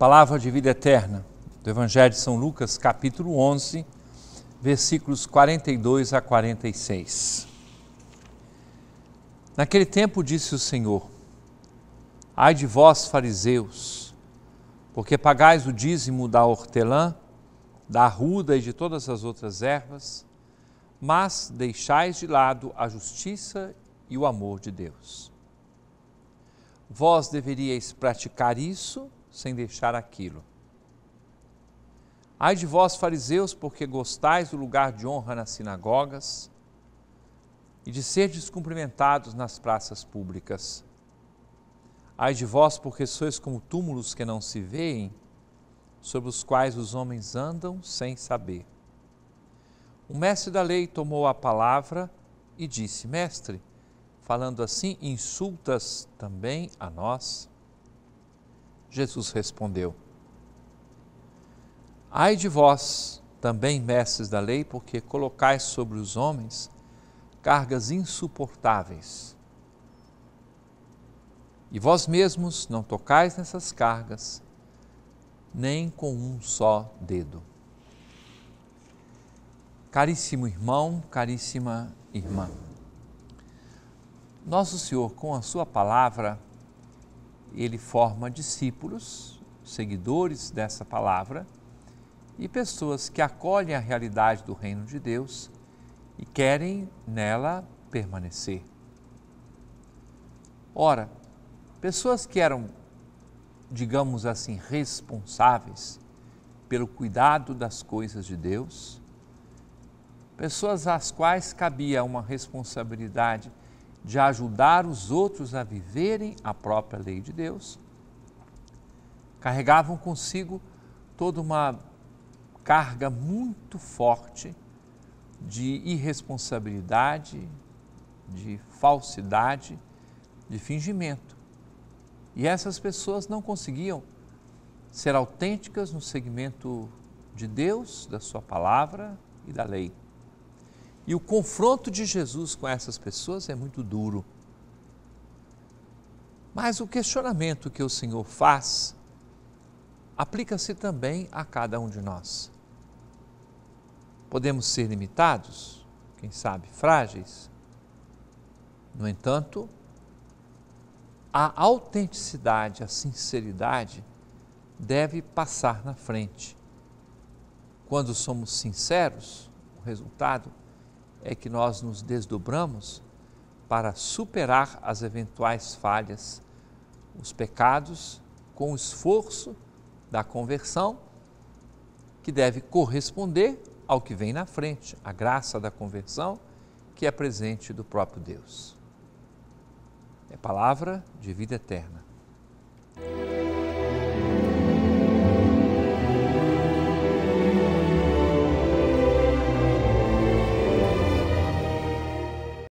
Palavra de vida eterna do Evangelho de São Lucas, capítulo 11, versículos 42 a 46. Naquele tempo disse o Senhor: Ai de vós, fariseus, porque pagais o dízimo da hortelã, da arruda e de todas as outras ervas, mas deixais de lado a justiça e o amor de Deus. Vós deveríeis praticar isso sem deixar aquilo. Ai de vós, fariseus, porque gostais do lugar de honra nas sinagogas e de ser descumprimentados nas praças públicas. Ai de vós, porque sois como túmulos que não se veem, sobre os quais os homens andam sem saber. O mestre da lei tomou a palavra e disse: Mestre, falando assim, insultas também a nós? Jesus respondeu: Ai de vós, também mestres da lei, porque colocais sobre os homens cargas insuportáveis. E vós mesmos não tocais nessas cargas, nem com um só dedo. Caríssimo irmão, caríssima irmã, Nosso Senhor, com a Sua palavra, ele forma discípulos, seguidores dessa palavra e pessoas que acolhem a realidade do reino de Deus e querem nela permanecer. Ora, pessoas que eram, digamos assim, responsáveis pelo cuidado das coisas de Deus, pessoas às quais cabia uma responsabilidade de ajudar os outros a viverem a própria lei de Deus, carregavam consigo toda uma carga muito forte de irresponsabilidade, de falsidade, de fingimento. E essas pessoas não conseguiam ser autênticas no segmento de Deus, da Sua palavra e da lei. E o confronto de Jesus com essas pessoas é muito duro. Mas o questionamento que o Senhor faz aplica-se também a cada um de nós. Podemos ser limitados, quem sabe frágeis. No entanto, a autenticidade, a sinceridade deve passar na frente. Quando somos sinceros, o resultado é que nós nos desdobramos para superar as eventuais falhas, os pecados, com o esforço da conversão, que deve corresponder ao que vem na frente, a graça da conversão, que é presente do próprio Deus. É palavra de vida eterna.